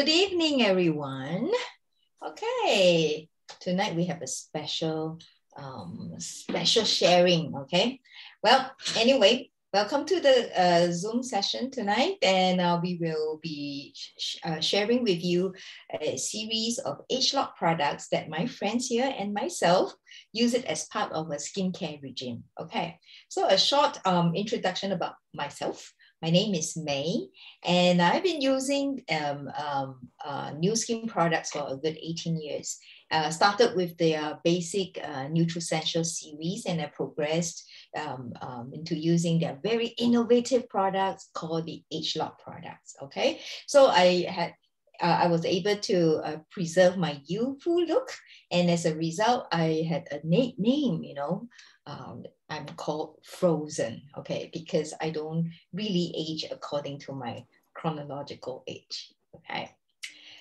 Good evening, everyone. Okay, tonight we have a special, um, special sharing. Okay, well, anyway, welcome to the uh, Zoom session tonight, and uh, we will be sh uh, sharing with you a series of ageLOC products that my friends here and myself use it as part of a skincare regime. Okay, so a short um, introduction about myself. My name is May, and I've been using um, um, uh, Nu Skin products for a good 18 years. Uh, started with the uh, basic uh, Nutricential series, and I progressed um, um, into using their very innovative products called the ageLOC products. Okay, so I had uh, I was able to uh, preserve my youthful look. And as a result, I had a name, you know, um, I'm called frozen, okay, because I don't really age according to my chronological age, okay.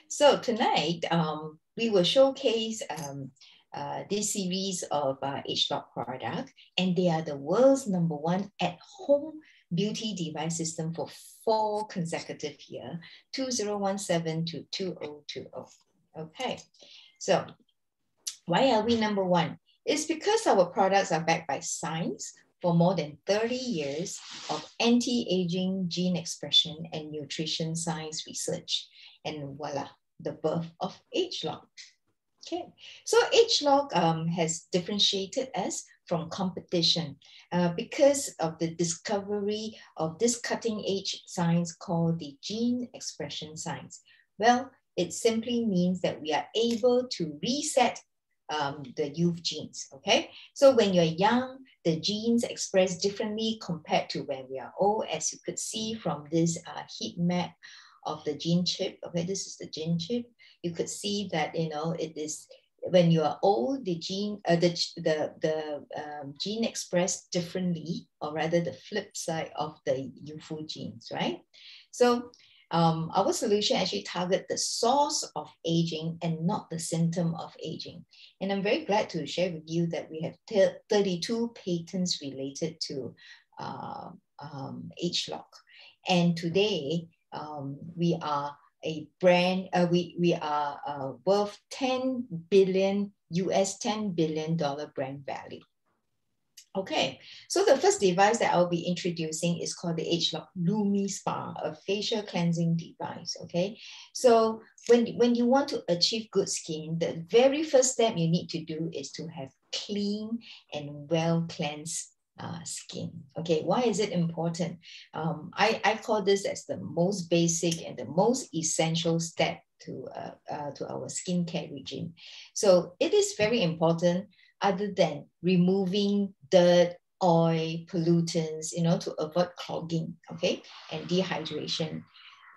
So tonight, um, we will showcase um, uh, this series of uh, ageLOC product, and they are the world's number one at-home beauty device system for four consecutive year, 2017 to 2020. Okay, so why are we number one? It's because our products are backed by science for more than 30 years of anti-aging gene expression and nutrition science research. And voila, the birth of ageLOC. Okay, so ageLOC um, has differentiated us from competition uh, because of the discovery of this cutting edge science called the gene expression science. Well, it simply means that we are able to reset um, the youth genes, okay? So when you're young, the genes express differently compared to when we are old, as you could see from this uh, heat map of the gene chip, okay? This is the gene chip. You could see that, you know, it is, when you are old, the gene, uh, the, the, the um, gene expressed differently, or rather the flip side of the youthful genes, right? So um, our solution actually target the source of aging and not the symptom of aging. And I'm very glad to share with you that we have 32 patents related to uh, um, ageLOC. And today um, we are a brand, uh, we, we are uh, worth 10 billion US $10 billion brand value. Okay, so the first device that I'll be introducing is called the ageLOC Lumi Spa, a facial cleansing device, okay? So when, when you want to achieve good skin, the very first step you need to do is to have clean and well cleansed uh, skin. Okay, why is it important? Um, I, I call this as the most basic and the most essential step to, uh, uh, to our skincare regime. So it is very important other than removing dirt, oil, pollutants, you know, to avoid clogging, okay, and dehydration.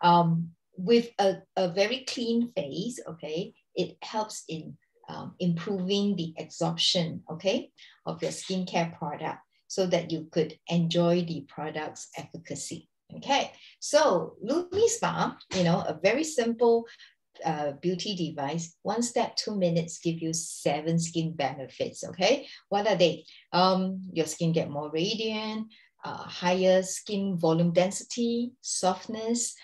Um, with a, a very clean face, okay, it helps in um, improving the absorption, okay, of your skincare product so that you could enjoy the product's efficacy. Okay, so Lumi Spa, you know, a very simple uh, beauty device, one step, two minutes give you seven skin benefits. Okay, what are they? Um, your skin get more radiant, uh, higher skin volume density, softness,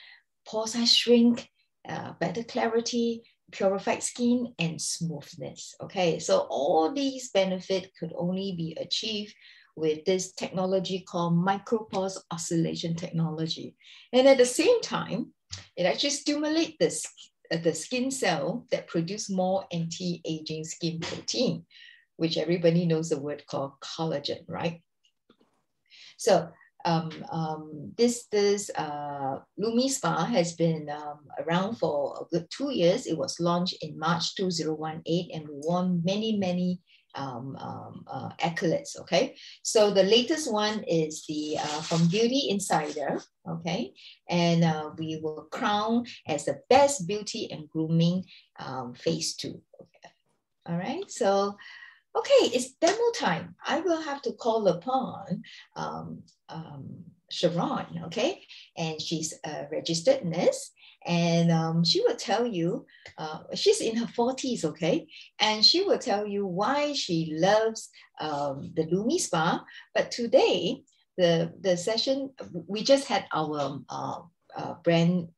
pore size shrink, uh, better clarity, purified skin, and smoothness. Okay, so all these benefits could only be achieved with this technology called micropulse oscillation technology. And at the same time, it actually stimulates the uh, the skin cell that produce more anti-aging skin protein, which everybody knows the word called collagen, right? So um, um, this this uh, Lumi Spa has been um, around for a good two years. It was launched in March 2018 and we won many, many um, um, uh, accolades, okay? So the latest one is the uh, from Beauty Insider, okay? And uh, we were crowned as the best beauty and grooming um, phase two, okay? All right, so, okay, it's demo time. I will have to call upon um, um, Sheron, okay? And she's a registered nurse and um, she will tell you, uh, she's in her 40s, okay? And she will tell you why she loves um, the Lumi Spa. But today, the, the session, we just had our uh, uh, brand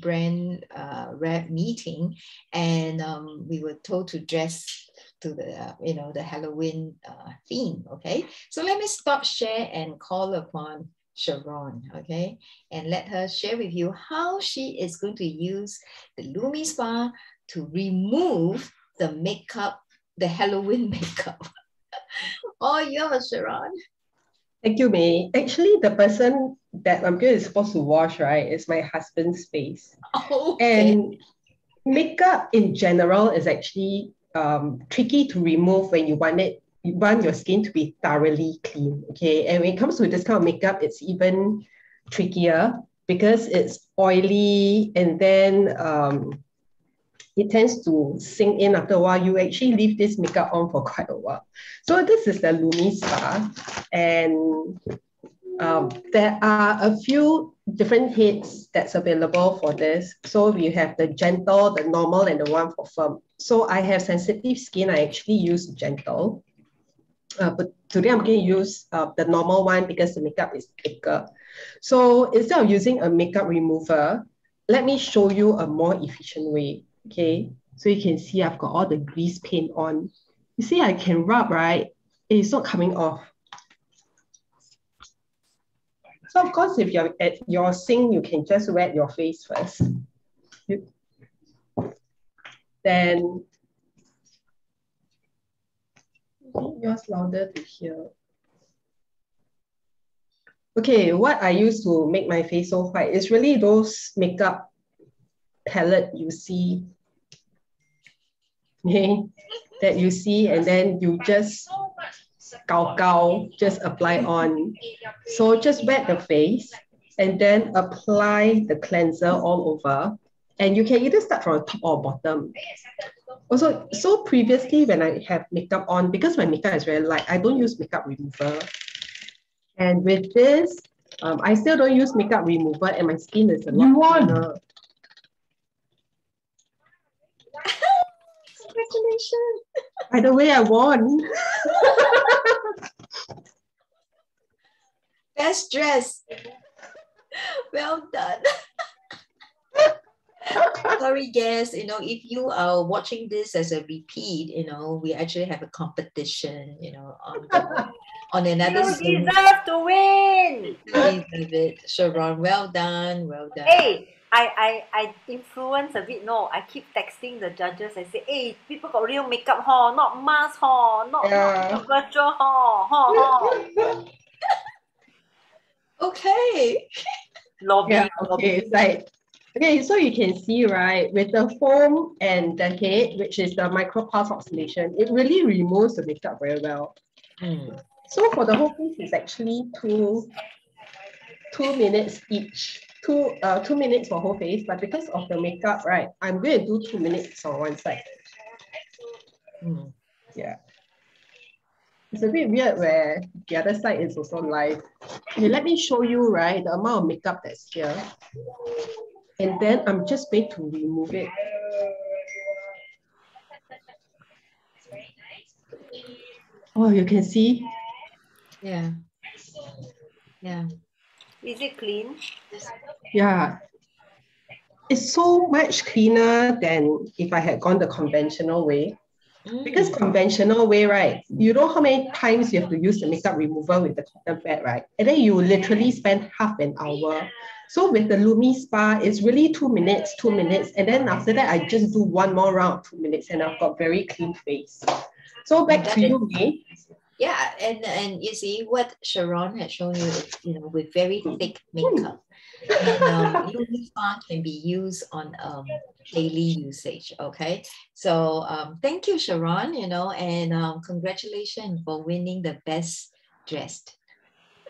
brand uh, rep meeting, and um, we were told to dress to the uh, you know the Halloween uh, theme. Okay, so let me stop share and call upon Sheron. Okay, and let her share with you how she is going to use the Lumi Spa to remove the makeup, the Halloween makeup. oh, yours, Sheron. Thank you, May. Actually, the person that I'm going to supposed to wash, right, is my husband's face. Oh, okay. And makeup in general is actually um, tricky to remove when you want it, you want your skin to be thoroughly clean. Okay. And when it comes to this kind of makeup, it's even trickier because it's oily and then um, it tends to sink in after a while. You actually leave this makeup on for quite a while. So this is the Lumi Spa. And um, there are a few different heads that's available for this. So we have the gentle, the normal, and the one for firm. So I have sensitive skin. I actually use gentle. Uh, but today I'm going to use uh, the normal one because the makeup is thicker. So instead of using a makeup remover, let me show you a more efficient way. Okay, so you can see I've got all the grease paint on. You see I can rub, right? It's not coming off. So of course, if you're at your sink, you can just wet your face first. Then yours louder to hear. Okay, what I use to make my face so white is really those makeup palette you see, okay, that you see, and then you just gao gao, just apply on. So just wet the face and then apply the cleanser all over. And you can either start from the top or bottom. Also, so previously when I have makeup on, because my makeup is very light, I don't use makeup remover. And with this, um, I still don't use makeup remover and my skin is a lot cleaner. Congratulations. By the way, I won. Best dress. Well done. Sorry, guys. You know, if you are watching this as a repeat, you know, we actually have a competition, you know, on the, on another You Zoom. deserve to win. You deserve it. Sheron, well done, well done. Hey, I, I, I influence a bit. No, I keep texting the judges. I say, hey, people got real makeup, huh? Not mask, huh? Not, Yeah. not virtual, huh? huh, huh. Okay. Lobby, Yeah, lobby. okay, it's like, okay, so you can see, right, with the foam and the head, which is the micro pulse oxidation, it really removes the makeup very well. Mm. So for the whole face, it's actually two, two minutes each. Two, uh, two minutes for whole face, but because of the makeup, right, I'm going to do two minutes on one side. Mm. Yeah. It's a bit weird where the other side is also live. Okay, let me show you, right, the amount of makeup that's here. And then I'm just going to remove it. Oh, you can see. Yeah. Yeah. Is it clean? Yeah. It's so much cleaner than if I had gone the conventional way. Because Mm. conventional way, right? You know how many times you have to use the makeup remover with the cotton pad, right? And then you literally spend half an hour. So with the Lumi Spa, it's really two minutes, two minutes. And then after that, I just do one more round, two minutes, and I've got very clean face. So back to you, May. Yeah, and and you see what Sheron had shown you is you know with very thick makeup. And um, Lumi Spa can be used on um, daily usage. Okay, so um, thank you, Sheron. You know, and um, congratulations for winning the best dressed.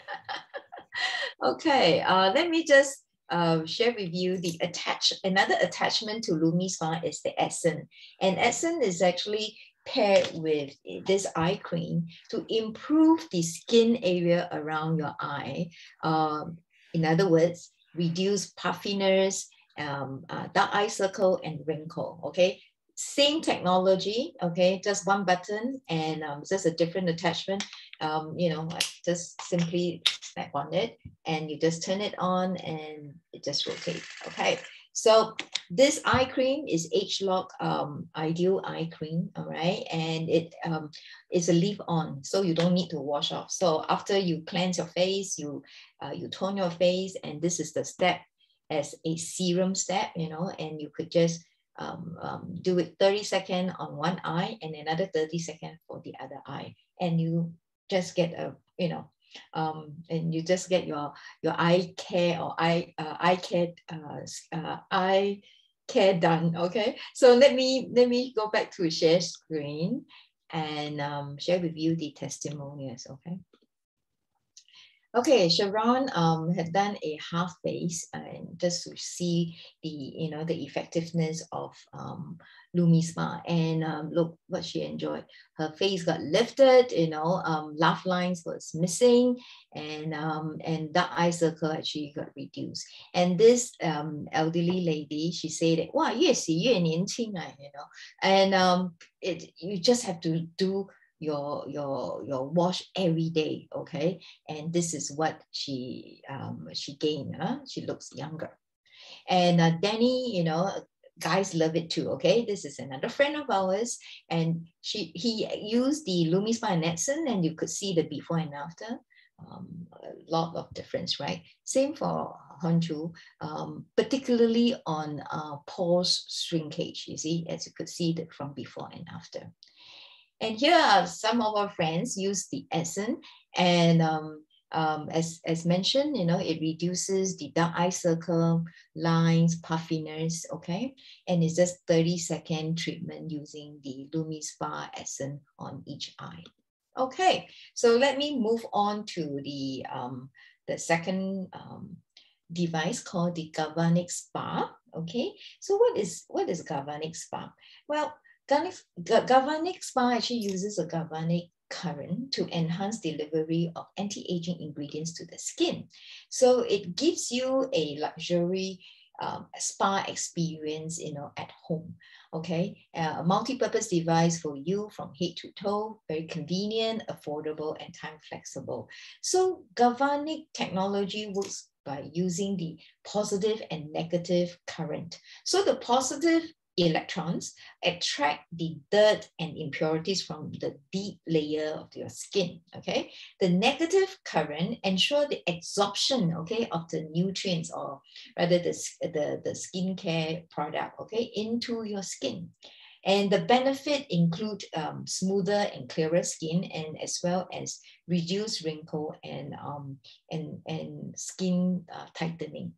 okay, uh, let me just uh, share with you the attach another attachment to Lumi Spa is the Accent, and Accent is actually paired with this eye cream to improve the skin area around your eye. Um, in other words, reduce puffiness, um, uh, dark eye circle, and wrinkle. Okay, same technology. Okay, just one button and um, just a different attachment. Um, you know, just simply snap on it, and you just turn it on, and it just rotates. Okay. So this eye cream is ageLOC um, Ideal Eye Cream, all right? And it um, is a leave on, so you don't need to wash off. So after you cleanse your face, you, uh, you tone your face, and this is the step as a serum step, you know, and you could just um, um, do it 30 second on one eye and another 30 second for the other eye. And you just get a, you know, um, and you just get your your eye care or eye uh, eye care uh, uh, eye care done. Okay, so let me let me go back to share screen and um, share with you the testimonials. Okay. Okay, Sheron um, had done a half face and just to see the you know the effectiveness of um, Lumi Spa. And um, look what she enjoyed. Her face got lifted, you know, um, laugh lines was missing, and um, and dark eye circle actually got reduced. And this um, elderly lady, she said, "Wow, yes, you know, and um, it you just have to do your your your wash every day okay? And this is what she um she gained huh? she looks younger. And uh, danny you know guys love it too okay? This is another friend of ours and she he used the lumispa and Netson and you could see the before and after um, a lot of difference right? Same for Honju, um, particularly on uh, pores shrinkage you see as you could see that from before and after and here are some of our friends use the accent and um, um, as, as mentioned, you know, it reduces the dark eye circle, lines, puffiness, okay? And it's just 30 second treatment using the LumiSpa Accent on each eye. Okay, so let me move on to the, um, the second um, device called the Galvanic Spa, okay? So what is, what is Galvanic Spa? Well, Galvanic spa actually uses a galvanic current to enhance delivery of anti-aging ingredients to the skin. So it gives you a luxury um, spa experience, you know, at home. Okay, uh, a multi-purpose device for you from head to toe, very convenient, affordable, and time flexible. So galvanic technology works by using the positive and negative current. So the positive electrons attract the dirt and impurities from the deep layer of your skin, okay? The negative current ensure the absorption, okay, of the nutrients or rather the, the, the skincare product, okay, into your skin. And the benefit include um, smoother and clearer skin and as well as reduced wrinkle and, um, and, and skin uh, tightening.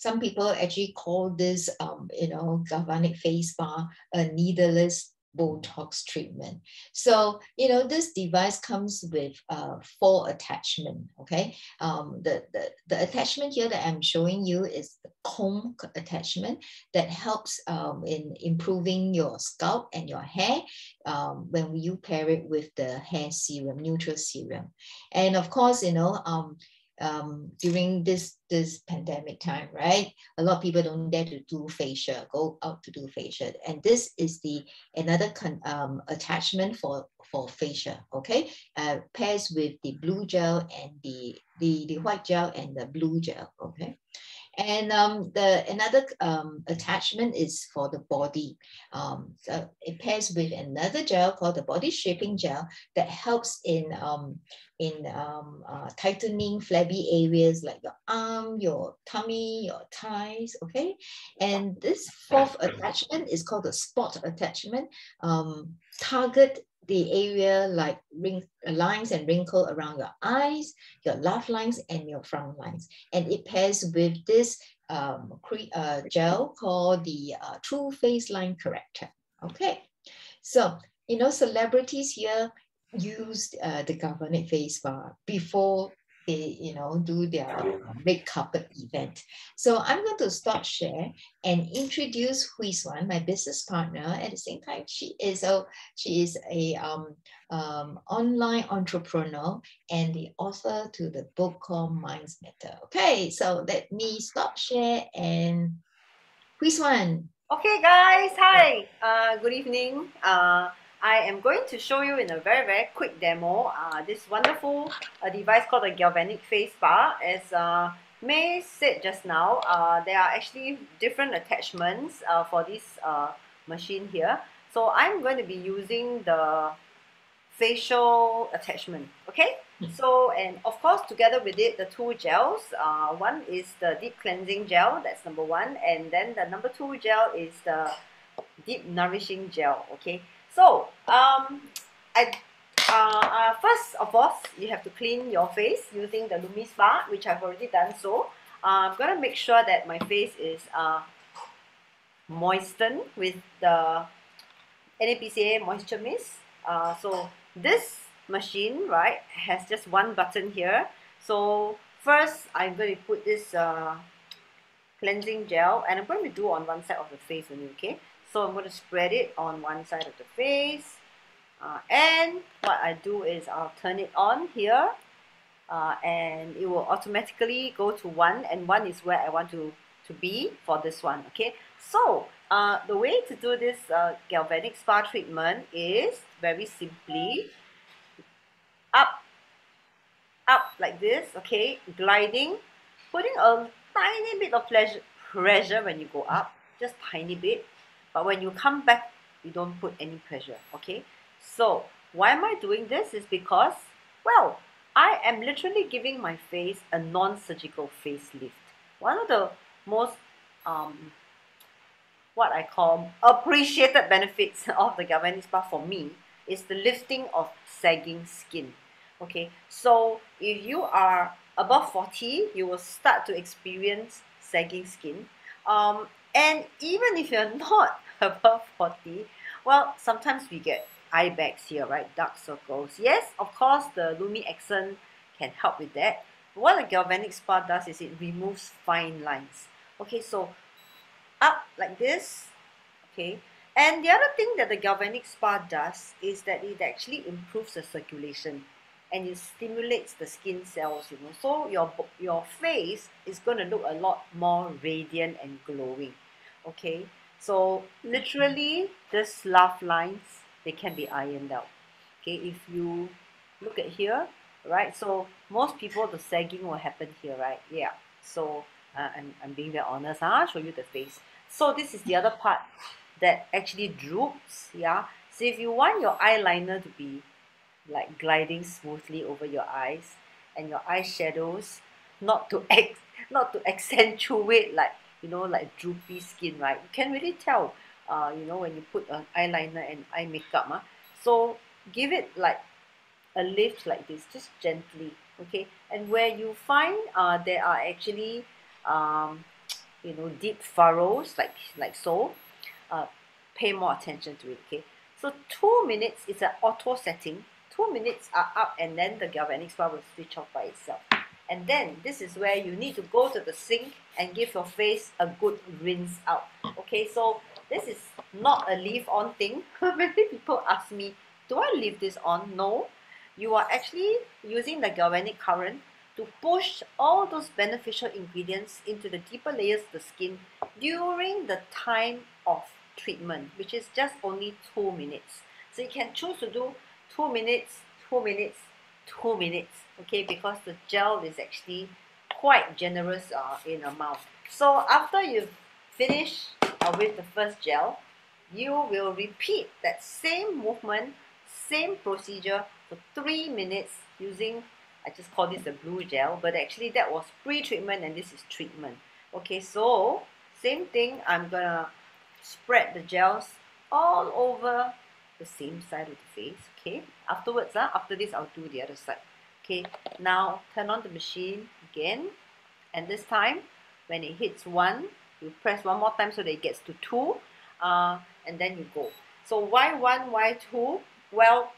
Some people actually call this, um, you know, galvanic face spa a needleless Botox treatment. So, you know, this device comes with uh, four attachment, okay? Um, the, the, the attachment here that I'm showing you is the comb attachment that helps um, in improving your scalp and your hair um, when you pair it with the hair serum, Nutriol serum. And of course, you know, um, um, during this this pandemic time, right? A lot of people don't dare to do facial, go out to do facial, and this is the another con, um, attachment for for facial. Okay, uh, pairs with the blue gel and the the the white gel and the blue gel. Okay, and um, the another um, attachment is for the body. Um, so it pairs with another gel called the body shaping gel that helps in um, in um, uh, tightening flabby areas like your arm, your tummy, your thighs. Okay, and this fourth attachment is called the spot attachment. Um, target the area like ring, lines and wrinkle around your eyes, your laugh lines, and your frown lines. And it pairs with this um, uh, gel called the uh, Tru Face Line Corrector. Okay, so you know celebrities here used uh, the galvanic face spa before they, you know, do their red carpet event. So I'm going to stop share and introduce Hui Swan, my business partner. At the same time, she is a she is a um, um, online entrepreneur and the author to the book called Minds Matter. Okay, so let me stop share and Hui Swan. Okay, guys. Hi. Uh, good evening. Uh, I am going to show you in a very, very quick demo uh, this wonderful uh, device called the Galvanic Face Spa. As uh, May said just now, uh, there are actually different attachments uh, for this uh, machine here. So I'm going to be using the facial attachment, okay? Mm. So, and of course, together with it, the two gels. Uh, one is the deep cleansing gel, that's number one. And then the number two gel is the deep nourishing gel, okay? So, um, I uh, uh, first of all, you have to clean your face using the Lumi Spa, which I've already done so. Uh, I'm going to make sure that my face is uh, moistened with the NaPCA Moisture Mist. Uh, so this machine, right, has just one button here. So first, I'm going to put this uh, cleansing gel, and I'm going to do on one side of the face only, okay? So I'm going to spread it on one side of the face. Uh, and what I do is I'll turn it on here uh, and it will automatically go to one and one is where I want to, to be for this one okay so uh, the way to do this uh, galvanic spa treatment is very simply up up like this okay gliding putting a tiny bit of pleasure, pressure when you go up just tiny bit but when you come back you don't put any pressure okay so why am I doing this is because, well, I am literally giving my face a non-surgical facelift. One of the most, um, what I call appreciated benefits of the Galvanic Spa for me is the lifting of sagging skin. Okay, so if you are above 40, you will start to experience sagging skin. Um, and even if you're not above 40, well, sometimes we get eye bags here, right? Dark circles. Yes, of course, the Lumi Accent can help with that. What a galvanic spa does is it removes fine lines. Okay, so up like this. Okay, and the other thing that the galvanic spa does is that it actually improves the circulation and it stimulates the skin cells, you know. So your your face is going to look a lot more radiant and glowing. Okay, so literally, this laugh lines they can be ironed out. Okay, if you look at here, right? So most people, the sagging will happen here, right? Yeah. So uh, I'm, I'm being very honest. I'll show you the face. So this is the other part that actually droops. Yeah. So if you want your eyeliner to be like gliding smoothly over your eyes and your eyeshadows not to ex not to accentuate like you know like droopy skin, right? You can really tell uh, you know, when you put an eyeliner and eye makeup. Uh, so give it like a lift like this, just gently, okay? And where you find uh, there are actually, um, you know, deep furrows like, like so, uh, pay more attention to it, okay? So two minutes is an auto setting. Two minutes are up and then the galvanic spa will switch off by itself. And then this is where you need to go to the sink and give your face a good rinse out. Okay, so this is not a leave on thing. Many people ask me, do I leave this on? No. You are actually using the galvanic current to push all those beneficial ingredients into the deeper layers of the skin during the time of treatment, which is just only two minutes. So you can choose to do two minutes, two minutes, two minutes, okay, because the gel is actually quite generous uh, in amount. So after you've finished uh, with the first gel, you will repeat that same movement, same procedure for three minutes using, I just call this the blue gel, but actually that was pre-treatment and this is treatment. Okay, so same thing, I'm gonna spread the gels all over the same side of the face, okay? Afterwards, uh, after this, I'll do the other side. Okay, now turn on the machine again, and this time, when it hits one, you press one more time so that it gets to two uh, and then you go so why one why two well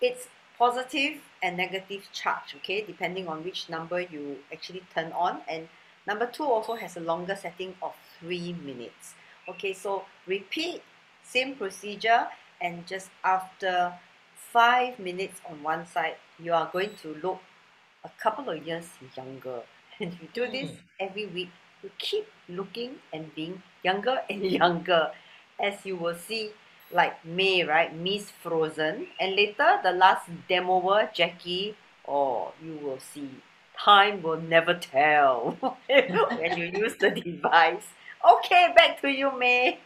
it's positive and negative charge okay depending on which number you actually turn on and number two also has a longer setting of three minutes okay so repeat same procedure and just after five minutes on one side you are going to look a couple of years younger and you do this mm. every week you keep looking and being younger and younger as you will see like May, right? Miss Frozen. And later, the last demoer, Jackie, or you will see time will never tell when you use the device. Okay, back to you, May.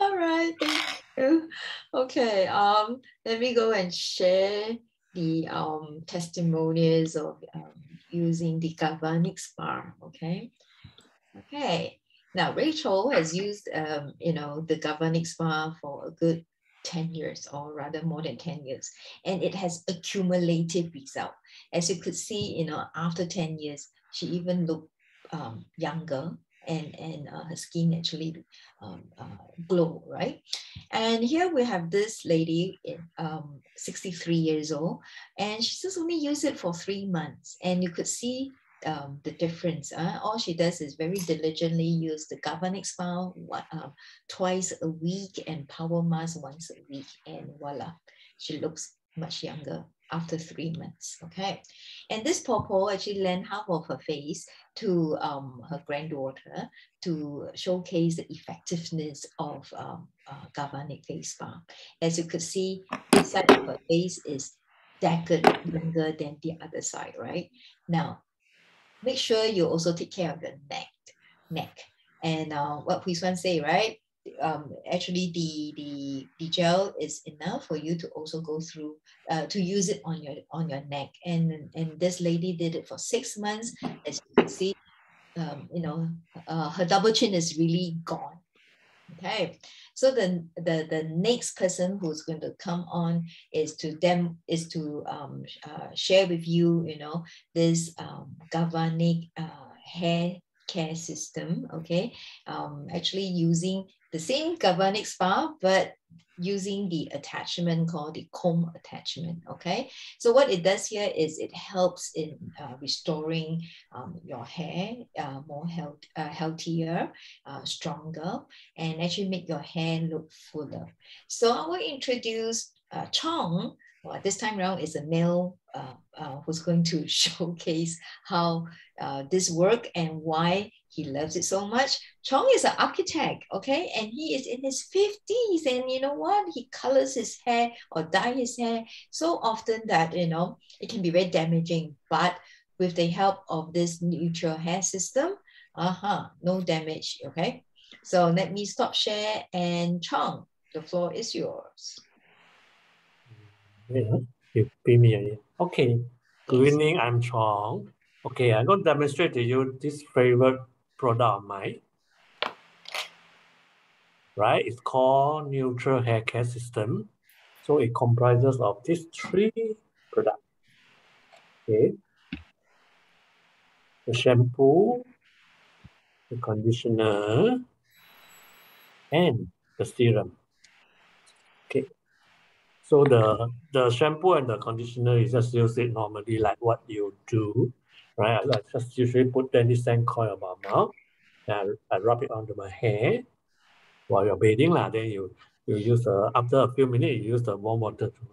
All right, thank you. Okay, um, let me go and share the um testimonials of um, using the galvanic spa. Okay, okay. Now Rachel has used um, you know, the galvanic spa for a good 10 years or rather more than 10 years and it has accumulated result as you could see you know after 10 years she even looked um, younger and, and uh, her skin actually um, uh, glow, right? And here we have this lady, um, 63 years old, and she just only used it for three months. And you could see um, the difference. Uh, all she does is very diligently use the galvanic spa uh, twice a week and power mask once a week, and voila, she looks much younger after three months. Okay, and this pawpaw actually lent half of her face to um, her granddaughter to showcase the effectiveness of um, uh, galvanic face spa. As you could see, this side of her face is decade younger than the other side, right? Now, make sure you also take care of your neck. Neck, and uh, what Hui say, right? Um, actually the, the the gel is enough for you to also go through uh, to use it on your on your neck. And and this lady did it for six months. As you can see um, you know uh, her double chin is really gone. Okay. So the, the the next person who's going to come on is to them is to um, uh, share with you you know this um, galvanic uh, hair care system okay um, actually using the same galvanic spa, but using the attachment called the comb attachment. Okay, so what it does here is it helps in uh, restoring um, your hair uh, more health, uh, healthier, uh, stronger, and actually make your hair look fuller. So I will introduce uh, Chong. Well, this time around is a male who's going to showcase how uh, this work and why he loves it so much. Chong is an architect, okay, and he is in his 50s, and you know what? He colors his hair or dye his hair so often that you know it can be very damaging. But with the help of this Nutriol hair system, uh-huh, no damage, okay? So let me stop share and Chong, the floor is yours. Yeah, you pay me. Okay. Good evening, I'm Chong. Okay, I'm going to demonstrate to you this favorite product of mine. Right, it's called Nutriol Hair Care System. So it comprises of these three products. Okay. The shampoo, the conditioner, and the serum. So the, the shampoo and the conditioner is just use it normally like what you do right? I just usually put 20 cent coin on my mouth and I, rub it onto my hair while you're bathing. Lah. Then you, you use, uh, after a few minutes, you use the warm water to,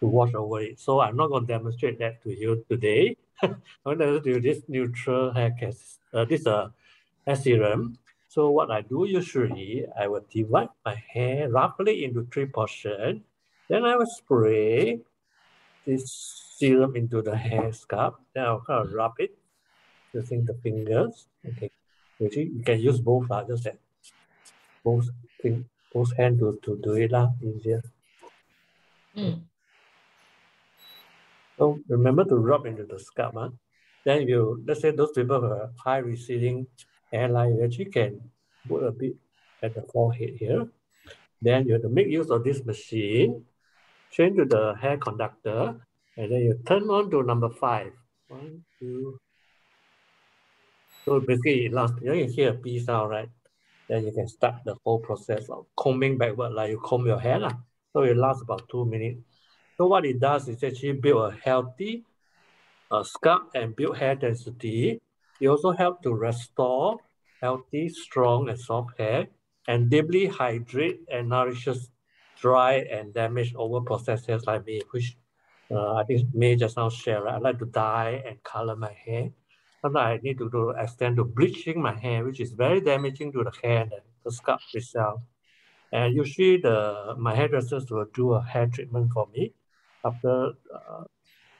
to wash it. So I'm not going to demonstrate that to you today. I'm going to do this Nutriol hair care, uh, this uh, hair serum. So what I do usually, I will divide my hair roughly into three portions. Then I will spray this serum into the hair scalp. Then I'll kind of rub it using the fingers. Okay. Usually you can use both uh, just that both thing, both hand to, to do it lah, easier. Mm. So remember to rub into the scalp. Huh? Then you let's say those people who have high receding hairline, you actually can put a bit at the forehead here. Then you have to make use of this machine, change to the hair conductor, and then you turn on to number five. One, two. So basically it lasts, you, you hear a P sound, right? Then you can start the whole process of combing backward, like you comb your hair. Lah. So it lasts about two minutes. So what it does is actually build a healthy uh, scalp and build hair density. It also help to restore healthy, strong, and soft hair and deeply hydrate and nourishes dry and damaged over processed hairs like me, which uh, I think May just now share, right? I like to dye and color my hair. Sometimes I need to do extend to bleaching my hair, which is very damaging to the hair and the scalp itself. And usually the my hairdressers will do a hair treatment for me after uh,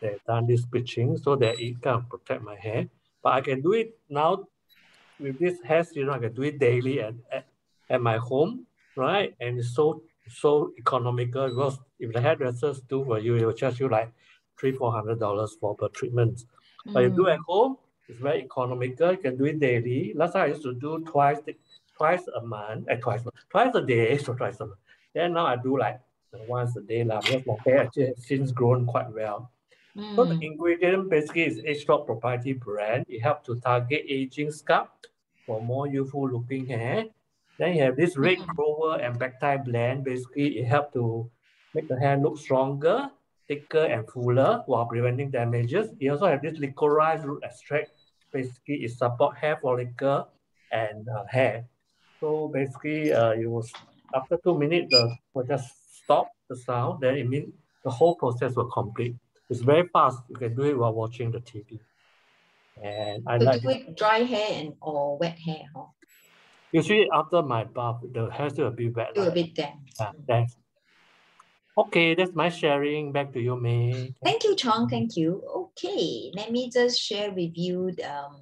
they've done this bleaching so that it can protect my hair. But I can do it now with this hair serum. I can do it daily at, at, at my home, right? And it's so so economical because if the hairdressers do for you, it will charge you like three, four hundred dollars for per treatment. Mm. But you do at home, it's very economical. You can do it daily. Last time I used to do twice, twice a month, and uh, twice, twice a day, so twice a month. Then now I do like once a day lah, because my hair actually has since grown quite well. Mm. So the mm. ingredient basically is ageLOC proprietary brand. It helps to target aging scalp for more youthful looking hair. Then you have this red clover and black tie blend. Basically, it helps to make the hair look stronger, thicker, and fuller while preventing damages. You also have this licorice root extract. Basically, it support hair follicle and uh, hair. So basically, uh, you will after two minutes, the will just stop the sound. Then it means the whole process will complete. It's very fast. You can do it while watching the TV. And I so like do it dry hair and or wet hair, huh? Usually after my bath, the hair still a bit wet. Still a bit damp. Yeah, thanks. Okay, that's my sharing. Back to you, May. Thank you, Chong. Thank you. Okay, let me just share with you the, um,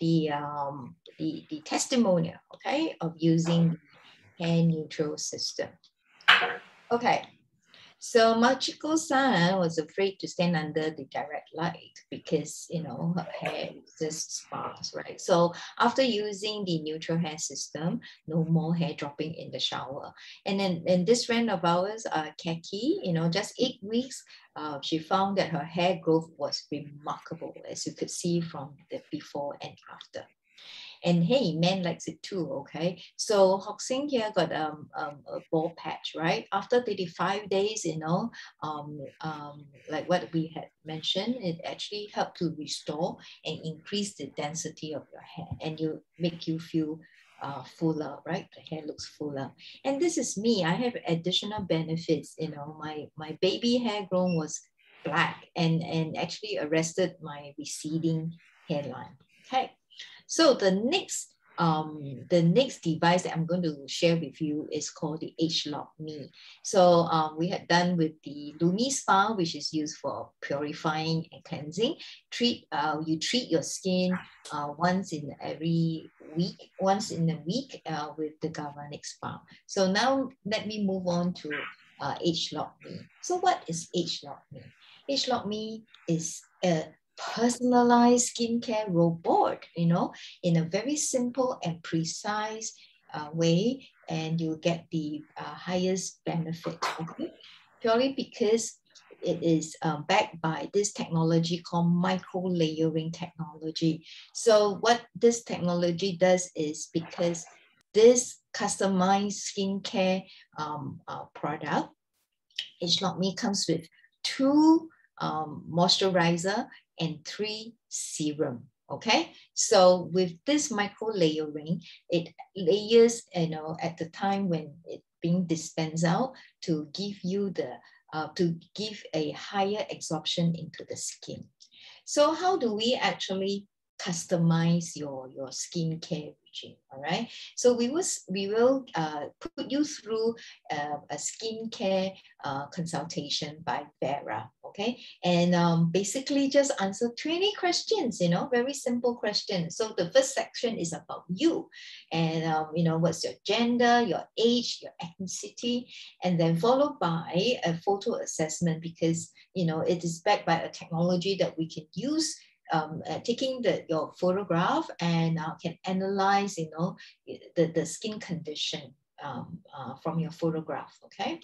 the, um, the, the testimonial, okay, of using hair Nutriol system. Okay, so Machiko-san was afraid to stand under the direct light because, you know, her hair just sparse, right? So after using the Nutriol hair system, no more hair dropping in the shower. And then and this friend of ours, uh, Kaki, you know, just eight weeks, uh, she found that her hair growth was remarkable, as you could see from the before and after. And hey, men likes it too, okay? So Hoxing here got um, um, a ball patch, right? After 35 days, you know, um, um, like what we had mentioned, it actually helped to restore and increase the density of your hair and you make you feel uh, fuller, right? The hair looks fuller. And this is me. I have additional benefits. You know, my my baby hair grown was black and and actually arrested my receding hairline. So the next um, the next device that I'm going to share with you is called the ageLOC Me. So um, we had done with the Lumi Spa, which is used for purifying and cleansing. Treat uh, you treat your skin uh, once in every week, once in a week uh, with the Galvanic Spa. So now let me move on to uh, ageLOC Me. So what is ageLOC Me? ageLOC Me is a personalized skincare robot, you know, in a very simple and precise uh, way, and you get the uh, highest benefit, okay? Purely because it is uh, backed by this technology called micro layering technology. So what this technology does is because this customized skincare um, uh, product, ageLOC Me comes with two um, moisturizer and three serum. Okay, so with this micro layering, it layers, you know, at the time when it being dispensed out to give you the, uh, to give a higher absorption into the skin. So how do we actually customize your, your skincare regime, all right? So we will, we will uh, put you through uh, a skincare uh, consultation by Vera, okay? And um, basically just answer 20 questions, you know, very simple questions. So the first section is about you and, um, you know, what's your gender, your age, your ethnicity, and then followed by a photo assessment because, you know, it is backed by a technology that we can use um, uh, taking the, your photograph and uh, can analyze, you know, the, the skin condition um, uh, from your photograph, okay?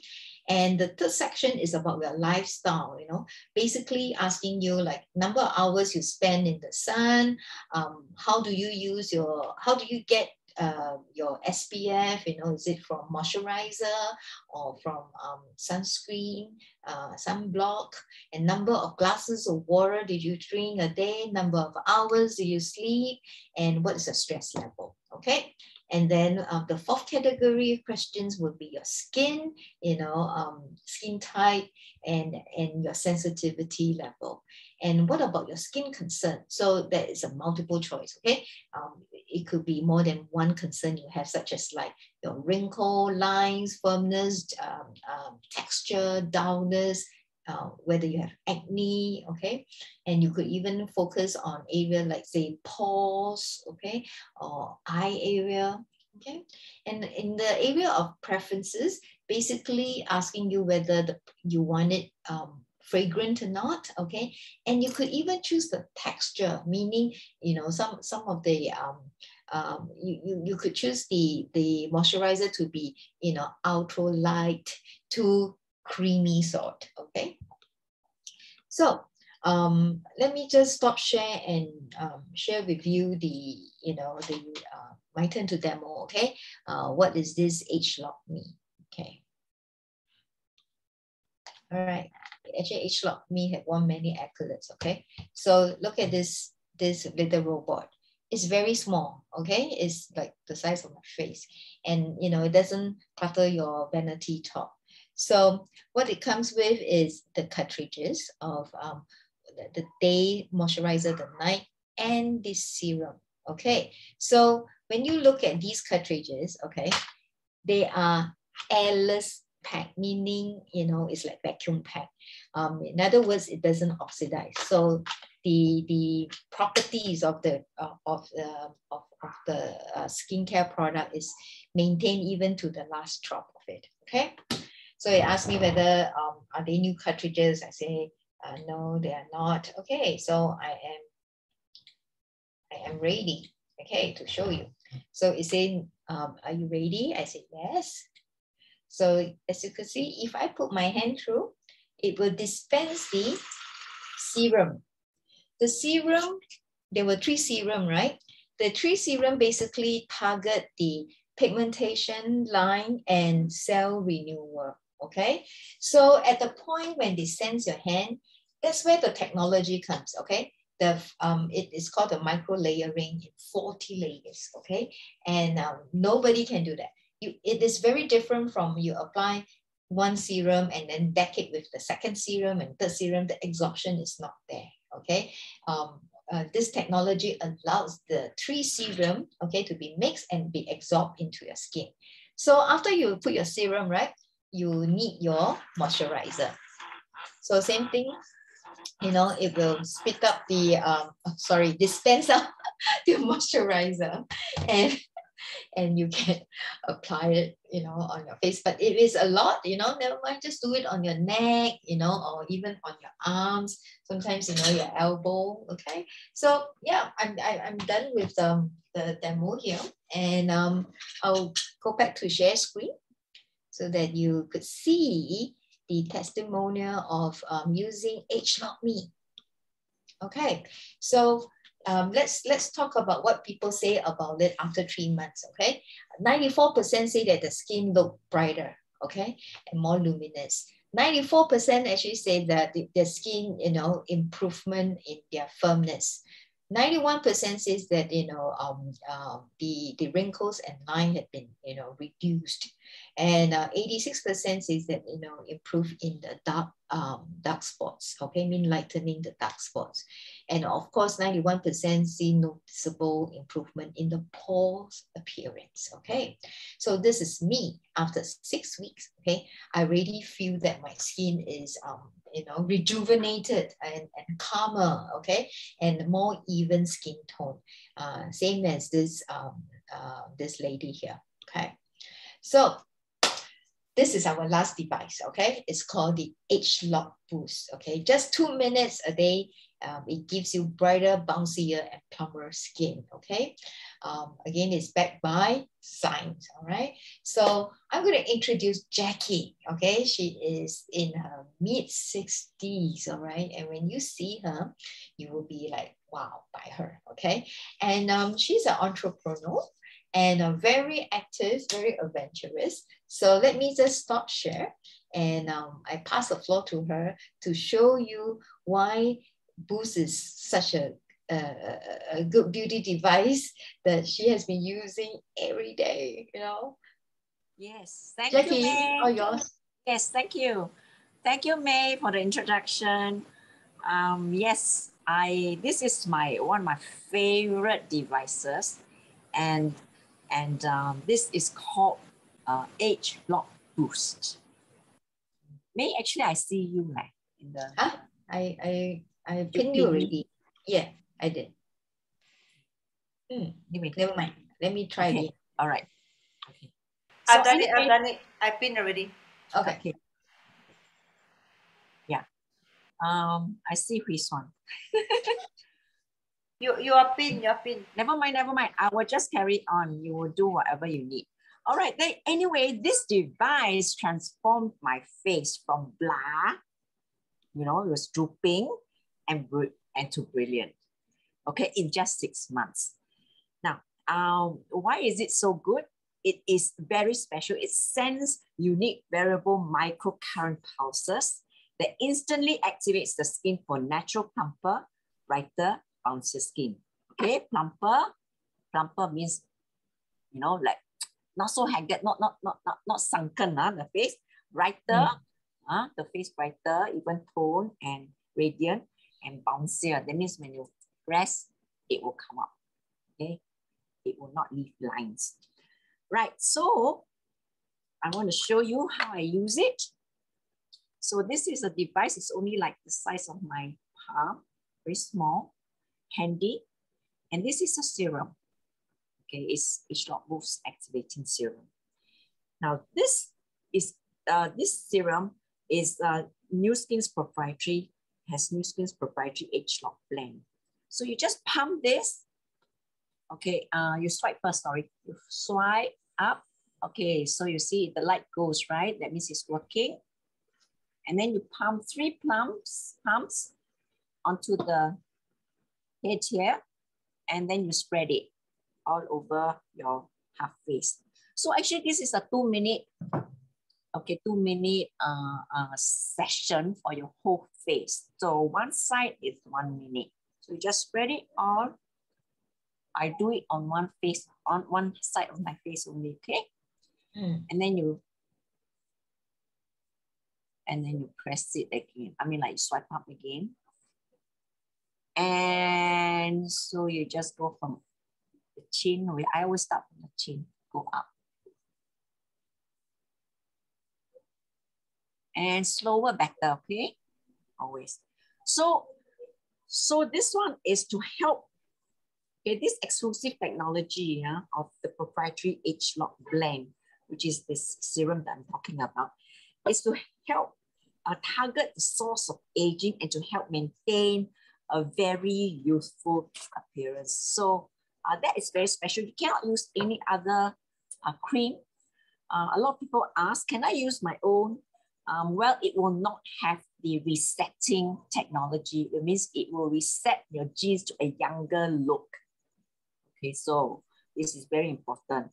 And the third section is about your lifestyle, you know, basically asking you like number of hours you spend in the sun, um, how do you use your, how do you get uh, your SPF, you know, is it from moisturizer or from um, sunscreen, uh, sunblock, and number of glasses of water did you drink a day, number of hours do you sleep, and what is the stress level, okay? And then uh, the fourth category of questions would be your skin, you know, um, skin type and, and your sensitivity level. And what about your skin concern? So there is a multiple choice, okay? Um, it could be more than one concern you have, such as like your wrinkle, lines, firmness, um, um, texture, dullness, uh, whether you have acne, okay, and you could even focus on area like say pores, okay, or eye area, okay, and in the area of preferences, basically asking you whether the, you want it um, fragrant or not, okay, and you could even choose the texture, meaning you know some some of the um, um, you, you, you could choose the, the moisturizer to be, you know, ultra light to creamy sort, okay? So um, let me just stop share and um, share with you the, you know, the, uh, my turn to demo, okay? Uh, what is this ageLOC Me, okay? All right, actually ageLOC Me have won many accolades, okay? So look at this, this little robot it's very small, okay? It's like the size of my face. And, you know, it doesn't clutter your vanity top. So what it comes with is the cartridges of um, the, the day moisturizer, the night, and this serum, okay? So when you look at these cartridges, okay, they are airless pack, meaning, you know, it's like vacuum pack. Um, in other words, it doesn't oxidize. So the, the properties of the, uh, of, the, of, of the uh, skincare product is maintained even to the last drop of it, okay? So it asked me whether, um, are they new cartridges? I say, uh, no, they are not. Okay, so I am, I am ready, okay, to show you. So it's saying, um, are you ready? I said, yes. So as you can see, if I put my hand through, it will dispense the serum. The serum, there were three serum, right? The three serum basically target the pigmentation line and cell renewal, okay? So at the point when they sense your hand, that's where the technology comes, okay? The, um, it is called the micro layering in 40 layers, okay? And um, nobody can do that you, it is very different from you apply one serum and then deck it with the second serum and third serum, the absorption is not there, okay? Um, uh, this technology allows the three serum, okay, to be mixed and be absorbed into your skin. So after you put your serum, right, you need your moisturizer. So same thing, you know, it will spit up the, um, sorry, dispense out the moisturizer and and you can apply it, you know, on your face. But if it's a lot, you know, never mind, just do it on your neck, you know, or even on your arms, sometimes, you know, your elbow, okay? So yeah, I'm, I, am i am done with um, the demo here. And um, I'll go back to share screen so that you could see the testimonial of um, using ageLOC Me. Okay, so um, let's let's talk about what people say about it after three months. Okay, ninety four percent say that the skin look brighter. Okay, and more luminous. 94% actually say that the, their skin, you know, improvement in their firmness. 91% says that, you know, um, uh, the, the wrinkles and line have been, you know, reduced. And 86% uh, says that, you know, improve in the dark, um, dark spots, okay, mean lightening the dark spots. And of course, 91% see noticeable improvement in the pores appearance, okay? So this is me after six weeks, okay? I really feel that my skin is, um, you know, rejuvenated and, and calmer, okay? And more even skin tone, uh, same as this, um, uh, this lady here, okay? So this is our last device, okay? It's called the ageLOC Boost, okay? Just two minutes a day um, it gives you brighter, bouncier, and plumper skin, okay? Um, again, it's backed by science, all right? So I'm going to introduce Jackie, okay? She is in her mid-60s, all right? And when you see her, you will be like, wow, by her, okay? And um, she's an entrepreneur and uh, very active, very adventurous. So let me just stop share and um, I pass the floor to her to show you why Boost is such a, a, a good beauty device that she has been using every day, you know. Yes, thank Jackie, you, May. all yours. Yes, thank you. Thank you, May, for the introduction. Um, yes, I this is my one of my favorite devices, and and um, this is called uh, H Lock Boost. May actually I see you like in the Huh? I I I pinned you pin already. Yeah, I did. Hmm, anyway. never mind. Let me try Okay. again. All right. Okay. I've So done it. I've anyway- done it. I pinned already. Okay. Okay. Yeah. Um, I see which one. You you are pinned. You are pinned. Never mind, never mind. I will just carry on. You will do whatever you need. All right. Then anyway, this device transformed my face from blah, you know, it was drooping and and to brilliant. Okay, in just six months. Now, um, why is it so good? It is very special. It sends unique variable microcurrent pulses that instantly activates the skin for natural plumper, brighter, bouncy skin. Okay, plumper, plumper means, you know, like not so haggard, not not not not, not sunken, uh, the face, brighter, uh, the face brighter, even tone and radiant and bouncier. That means when you press, it will come up. Okay, it will not leave lines. Right, so I want to show you how I use it. So this is a device, it's only like the size of my palm, very small, handy. And this is a serum. Okay, it's it's not moves activating serum. Now this is uh, this serum is uh, Nu Skin's proprietary, has Nu Skin's proprietary ageLOC blend. So you just pump this. Okay, uh, you swipe first, sorry. You swipe up. Okay, so you see the light goes, right? That means it's working. And then you pump three pumps, pumps onto the head here, and then you spread it all over your half face. So actually this is a two minute, okay, two minute uh, uh, session for your whole face. So one side is one minute. So you just spread it all. I do it on one face, on one side of my face only, okay? Hmm. And then you, and then you press it again. I mean like swipe up again. And so you just go from the chin, I always start from the chin, go up. And slower, better, okay? Always. So, so this one is to help, okay, this exclusive technology yeah, of the proprietary ageLOC blend, which is this serum that I'm talking about, is to help uh, target the source of aging and to help maintain a very youthful appearance. So uh, that is very special. You cannot use any other uh, cream. Uh, a lot of people ask, can I use my own? Um, well, it will not have the resetting technology. It means it will reset your genes to a younger look. Okay, so this is very important.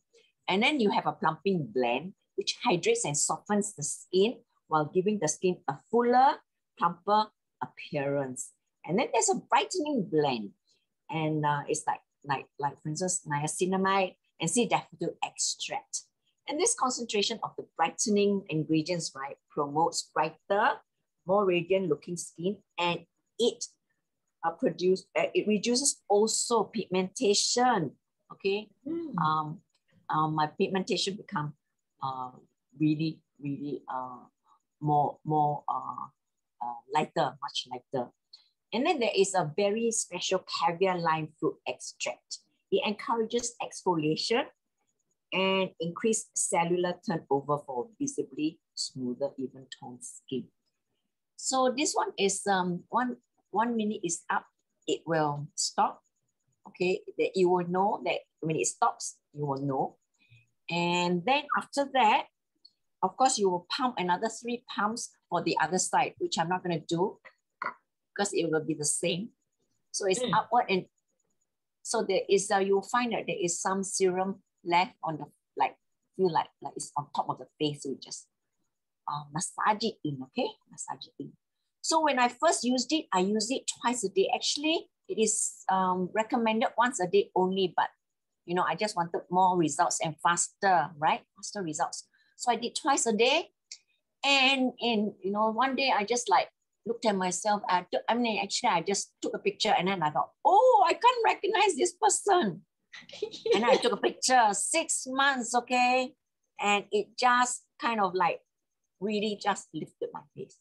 And then you have a plumping blend, which hydrates and softens the skin while giving the skin a fuller, plumper appearance. And then there's a brightening blend. And uh, it's like, like, like for instance, niacinamide and sea daffodil extract. And this concentration of the brightening ingredients, right, promotes brighter, more radiant looking skin and it uh, produce, uh, it reduces also pigmentation, okay? Hmm. um, um, my pigmentation become uh, really, really uh, more, more uh, uh, lighter, much lighter. And then there is a very special caviar lime fruit extract. It encourages exfoliation and increased cellular turnover for visibly smoother, even toned skin. So this one is um one one minute is up, it will stop. Okay, that you will know that when it stops, you will know. And then after that, of course, you will pump another three pumps for the other side, which I'm not going to do because it will be the same. So it's Mm. upward and so there is uh, you'll find that there is some serum left on the like feel like like it's on top of the face. So you just uh, massage it in, okay? Massage it in. So when I first used it, I use it twice a day. Actually, it is um, recommended once a day only, but you know, I just wanted more results and faster, right? Faster results. So I did twice a day. And in, you know, one day I just like looked at myself. I, took, I mean, actually, I just took a picture and then I thought, oh, I can't recognize this person. and I took a picture, six months, okay? And it just kind of like really just lifted my face.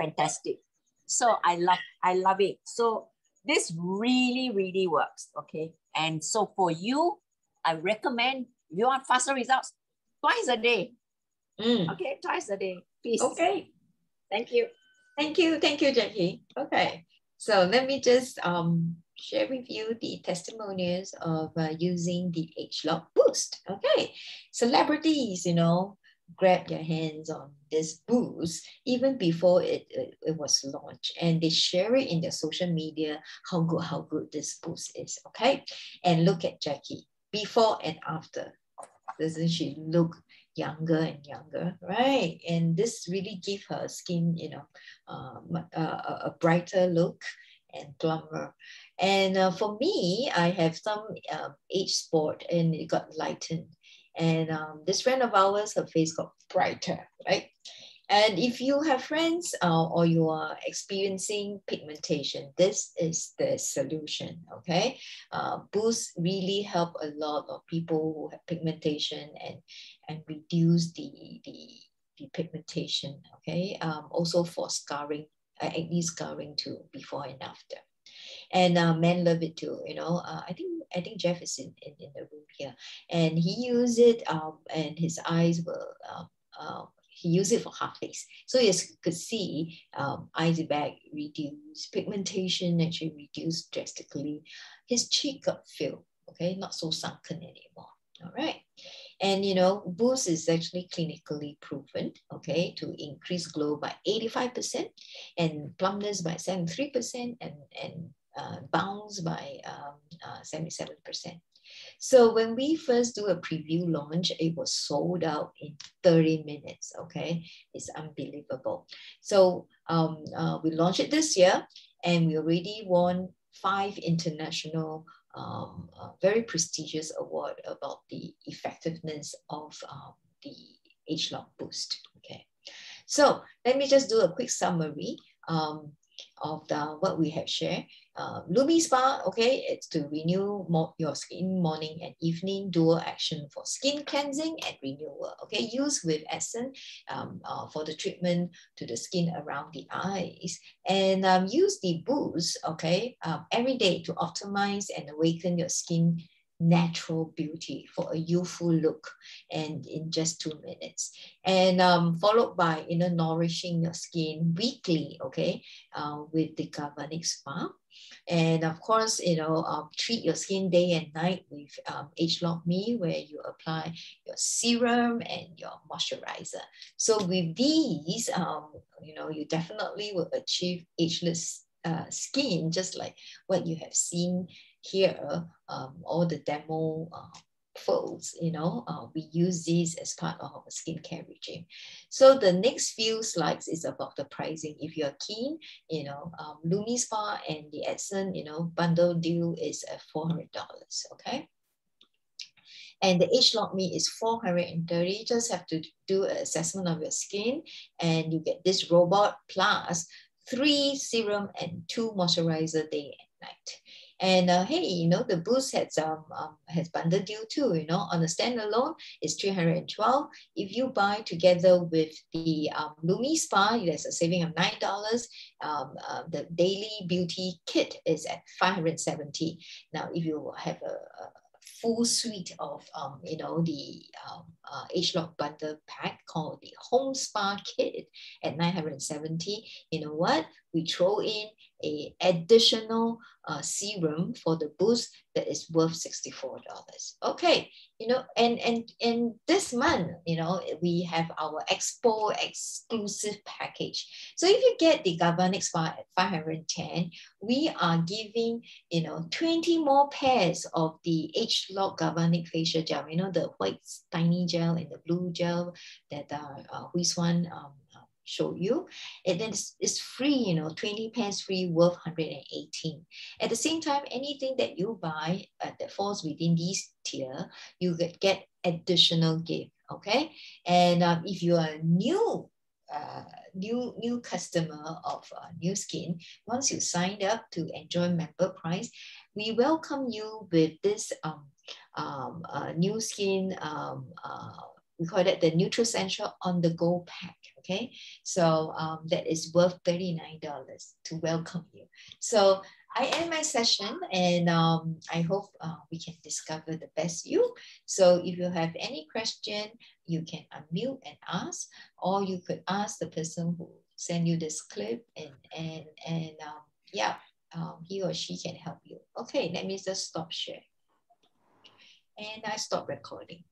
Fantastic. So I love, I love it. So this really, really works. Okay. And so for you, I recommend you want faster results, twice a day. Mm. Okay, twice a day, please. Okay. Thank you. Thank you. Thank you, Jackie. Okay. So let me just um, share with you the testimonials of uh, using the ageLOC Boost. Okay. Celebrities, you know, grab their hands on this boost even before it, it, it, was launched and they share it in their social media how good how good this boost is okay and look at jackie before and after doesn't she look younger and younger right? And this really give her skin you know um, a, a brighter look and plumper and uh, for me i have some uh, age spot and it got lightened. And um, this friend of ours, her face got brighter, right? And if you have friends uh, or you are experiencing pigmentation, this is the solution, okay? Uh, Boost really help a lot of people who have pigmentation and, and reduce the, the, the pigmentation, okay? Um, also for scarring, uh, acne scarring too, before and after and uh, men love it too. You know, uh, I think I think Jeff is in, in, in the room here, and he used it, um, and his eyes were. Um, uh, he used it for half face. So you could see um, eyes bag reduced, pigmentation actually reduced drastically. His cheek got filled, okay, not so sunken anymore. All right. And you know, Boost is actually clinically proven, okay, to increase glow by 85% and plumpness by 73% and, and uh, bounce by um, uh, 77%. So when we first do a preview launch, it was sold out in 30 minutes, okay? It's unbelievable. So um, uh, we launched it this year and we already won five international um, very prestigious award about the effectiveness of um, the ageLOC Boost. Okay, so let me just do a quick summary. Um, of the what we have shared. Uh, Lumi Spa, okay, it's to renew more, your skin morning and evening, dual action for skin cleansing and renewal. Okay, use with accent um, uh, for the treatment to the skin around the eyes, and um, use the boost, okay, um, every day to optimize and awaken your skin natural beauty for a youthful look and in just two minutes. And um, followed by you know nourishing your skin weekly okay uh, with the galvanic spa. And of course you know um, treat your skin day and night with um, ageLOC Me where you apply your serum and your moisturizer. So with these um, you know you definitely will achieve ageless uh, skin just like what you have seen here, um, all the demo uh, folds, you know, uh, we use these as part of our skincare regime. So the next few slides is about the pricing. If you're keen, you know, um, Lumi Spa and the Accent, you know, bundle deal is at $400, okay? And the ageLOC Me is 430. You just have to do an assessment of your skin and you get this robot plus three serum and two moisturizer day and night. And uh, hey, you know, the Boost has um, um has bundle deal too. You know, on a standalone, it's 312. If you buy together with the um, Lumi Spa, there's a saving of nine dollars. Um, uh, the daily beauty kit is at 570. Now, if you have a, a full suite of um, you know the um, uh, ageLOC bundle pack called the Home Spa Kit at 970. You know what? We throw in a additional uh, serum for the boost that is worth $64. Okay, you know, and, and, and this month, you know, we have our Expo exclusive package. So if you get the at 510, we are giving, you know, 20 more pairs of the ageLOC Galvanic Facial Gel, you know, the white tiny gel and the blue gel that uh, uh, one um, show you. And then it's, it's free, you know, 20 pence free worth 118. At the same time, anything that you buy uh, that falls within these tier, you get, get additional gift, okay? And um, if you are new, uh, new new customer of uh, Nu Skin, once you signed up to enjoy member price, we welcome you with this um, um, uh, Nu Skin um, uh, we call that the Nutricentials on the go pack. Okay, so um, that is worth $39 to welcome you. So I end my session and um, I hope uh, we can discover the best you. So if you have any question, you can unmute and ask, or you could ask the person who sent you this clip and, and, and um, yeah, um, he or she can help you. Okay, let me just stop share. And I stop recording.